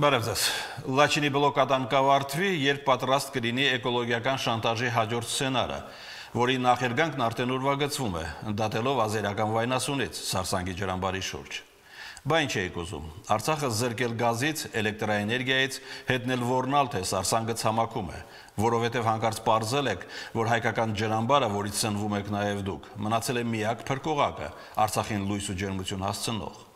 Բարև ձեզ։ Լաչինի բլոկադան կավարտվի, երբ պատրաստ կլինի էկոլոգիական շանտաժի հաջորդ սցենարը, որի նախերգանքն արդեն ուրվագծվում է, դատելով ազերական վայնասունից Սարսանգի ջրամբարի շուրջ։ Բա ինչ էիք ուզում։ Արցախը զրկել գազից, էլեկտրաէներգիայից, հետնել ոռնալ, թե Սարսանգը ցամաքում է, որովհետև հանկարծ ողրզել եք, որ հայկական ջրամբարը, որից սնվում եք նաև դուք, մնացել է միակ փրկողակը Արցախին լույս ու ջերմություն հասցնող։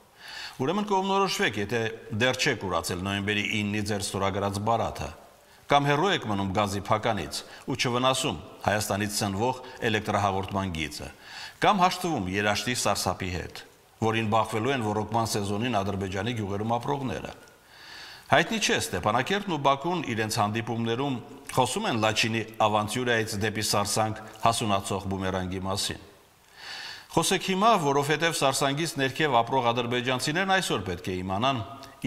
Ուրեմն կողմնորոշվեք, եթե դեռ չեք ուրացել նոյեմբերի 9-ի ձեր ստորագրած բարաթը, կամ հերո եք մնում գազի փականից ու չվնասում Հայաստանից ցնվող էլեկտրահաղորդման գիծը, կամ հաշտվում երաշտի սարսափի հետ, որին բախվելու են ռոռոկման սեզոնին Ադրբեջանի գյուղերում ապրողները։ Հայտնի չէ Ստեփանակերտն ու Բաքուն իրենց հանդիպումներում խոսում են Լաչինի ավանտյուրայից դեպի Սարսանք հասունացող բումերանգի մասին։ Խոսեք հիմա, որովհետև Սարսանգից ներքև ապրող ադրբեջանցիներն այսօր պետք է իմանան.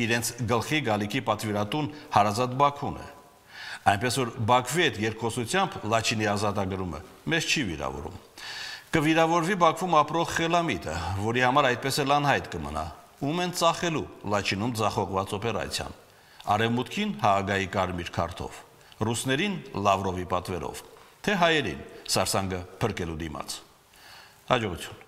Իրենց գլխի գալիքի պատվիրատուն հարազատ Բաքուն է։ Այնպես որ Բաքվի այդ երկխոսությամբ Լաչինի ազատագրումը մեզ չի վիրավորում։ Կվիրավորվի Բաքվում ապրող խելամիտը, որի համար այդպես էլ անհայտ կմնա, ում են ծախելու Լաչինում ձախողված օպերացիան։ Արևմուտքին Հաագայի կարմիր քարտով, ռուսներին Լավրովի պատվերով, թե հայերին Սարսանգը փրկելու դիմաց։ Հաջողություն։